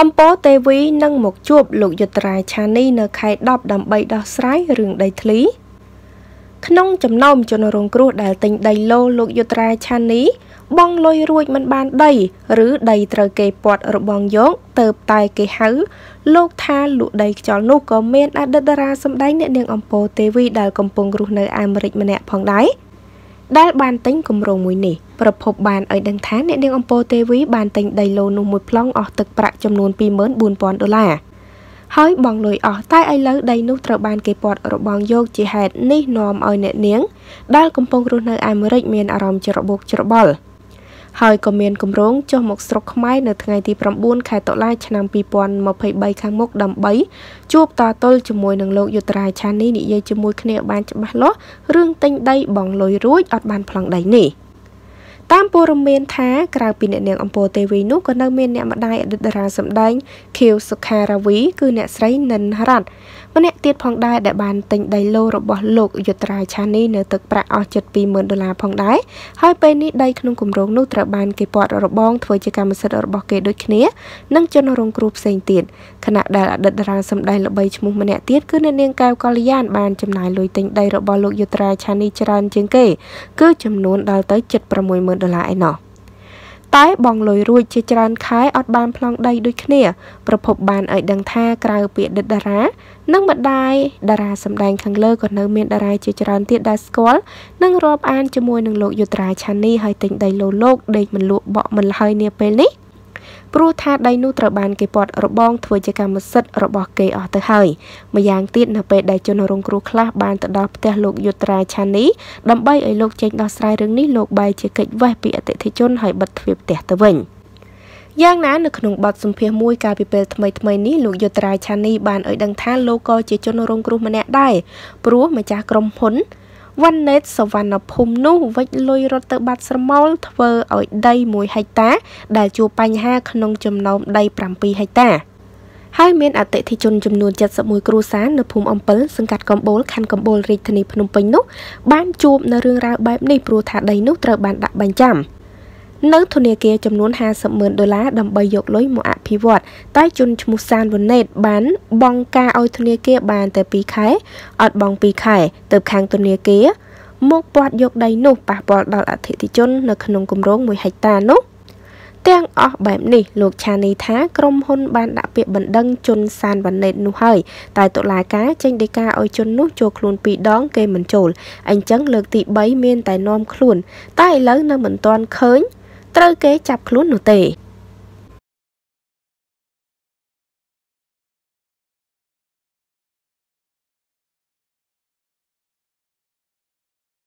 អំពរទេវីនឹងមកជួបលោកយុត្រាឆានីនៅខែ10ដើម្បីដោះស្រាយរឿងដីធ្លីក្នុងចំណោមជនរងគ្រោះដែលទិញដីឡូលោកយុត្រាឆានីបងលុយរួចមិនបានដី ឬដីត្រូវគេពាត់របងយកទៅតែគេហៅ លោកថាលក់ដីខ្យល់នោះក៏មានអតីតតារាសម្ដែងអ្នកនាងអំពរទេវីដែលកំពុងរស់នៅអាមេរិកម្នាក់ផងដែរ ដែលបានទិញគម្រោងមួយនេះប្រភពបានឲ្យដឹងថាអ្នកនាងអំពរទេវីបានទិញដីឡូនោះមួយប្លង់អស់ទឹកប្រាក់ចំនួន24000ដុល្លារហើយបងលុយអស់តែឥឡូវដីនោះត្រូវបានគេពាត់របងយកជាហេតុនេះនាំឲ្យអ្នកនាងដែលកំពុងរស់នៅអាមេរិកមានអារម្មណ៍ច្របូកច្របល់ ហើយក៏មានគម្រោងចុះមកស្រុកខ្មែរនៅថ្ងៃទី9ខែតុលាឆ្នាំ2023ខាងមុខដើម្បីជួបតទល់ជាមួយនឹងលោកយុត្រាឆានីនិយាយជាមួយគ្នាបានច្បាស់លាស់រឿងទិញដីបងលុយរួចអត់បានប្លង់ដីនេះ។តាមព័ត៌មានថាក្រៅពីអ្នកនាងអំពរទេវីនោះក៏នៅមានអ្នកម្ដាយអតីតតារាសម្ដែងខៀវសុខារាវីគឺអ្នកស្រីនិនរ៉ាត់ ម្នាក់ទៀតផងដែរដែលបានទិញដីឡូរបស់លោកយុត្រាឆានីនៅទឹកប្រាក់អស់ជិត20000ដុល្លារផងដែរហើយពេលនេះដីក្នុងគម្រោងនោះត្រូវបានគេពាត់របងធ្វើជាកម្មសិទ្ធិរបស់គេដូចគ្នានិងជនរងគ្រោះផ្សេងទៀតខណៈដែលអតីតតារាសម្ដែងល្បីឈ្មោះម្នាក់ទៀតគឺអ្នកនាងកែវកល្យានបានចំណាយលុយទិញដីរបស់លោកយុត្រាឆានីច្រើនជាងគេគឺចំនួនដល់ទៅជិត60000ដុល្លារឯណោះ តែបងលុយរួចជាច្រើនខែអត់បានប្លង់ដីដូចគ្នា ប្រភពបានឲ្យដឹងថាក្រៅពីដិតតារានិងម្ដាយតារាសម្ដែងខាងលើក៏នៅមានតារាជាច្រើនទៀតដែលស្គាល់និងរាប់អានជាមួយនឹងលោកយុត្រាឆានីហើយទិញដីលោលោកដេកមិនលក់បក់មិនហើយនាពេលនេះ ព្រោះថាដីនោះត្រូវបានគេពាត់របងធ្វើជាកម្មសិទ្ធិរបស់គេអស់ទៅហើយម្យ៉ាងទៀតនៅពេលដែលជនរងគ្រោះខ្លះបានទៅដល់ផ្ទះលោកយុត្រាឆានីដើម្បីឲ្យលោកចេញដោះស្រាយរឿងនេះលោកបែរជាកិច្ចវេះពីអតិថិជនហើយបិទទ្វារផ្ទះទៅវិញយ៉ាងណានៅក្នុងបទសម្ភាសន៍មួយកាលពីពេលថ្មីថ្មីនេះលោកយុត្រាឆានីបានឲ្យដឹងថាលោកក៏ជាជនរងគ្រោះម្នាក់ដែរព្រោះម្ចាស់ក្រុមហ៊ុន វ៉ាន់ណេតសវណ្ណភូមិនោះវិចលុយរត់ទៅបាត់ស្រមោលធ្វើឲ្យដី1ហិកតា ដែលជួបបញ្ហាក្នុងចំណោមដី7ហិកតាហើយមានអតិថិជនចំនួន71គ្រួសារនៅភូមិអំពិលសង្កាត់កំបូលខណ្ឌកំបូលរាជធានីភ្នំពេញនោះបានជួបនៅរឿងរ៉ាវបែបនេះព្រោះថាដីនោះត្រូវបានដាក់បញ្ចាំ នៅធនាគារចំនួន50ម៉ឺនដុល្លារដើម្បីយកលុយមកអភិវឌ្ឍតែជនឈ្មោះសានវណេតបានបង់ការឲ្យធនាគារបានតែ2ខែអត់បង់2ខែទៅខាងធនាគារមកពាត់យកដីនោះប៉ះពាល់ដល់អធិជន នៅក្នុងគម្រោង1ហិកតានោះទាំងអស់បែបនេះលោកឆានីថាក្រុមហ៊ុនបានដាក់ពាក្យបណ្ដឹងជនសានវ៉ាណេតនោះហើយតែតុលាការចេញដីកាឲ្យជននោះចូលខ្លួនពីរដងគេមិនចូលអញ្ចឹងលើកទី3មានតែនាំខ្លួន តែឥឡូវនៅមិនទាន់ឃើញ ត្រូវគេចាប់ខ្លួននោះទេ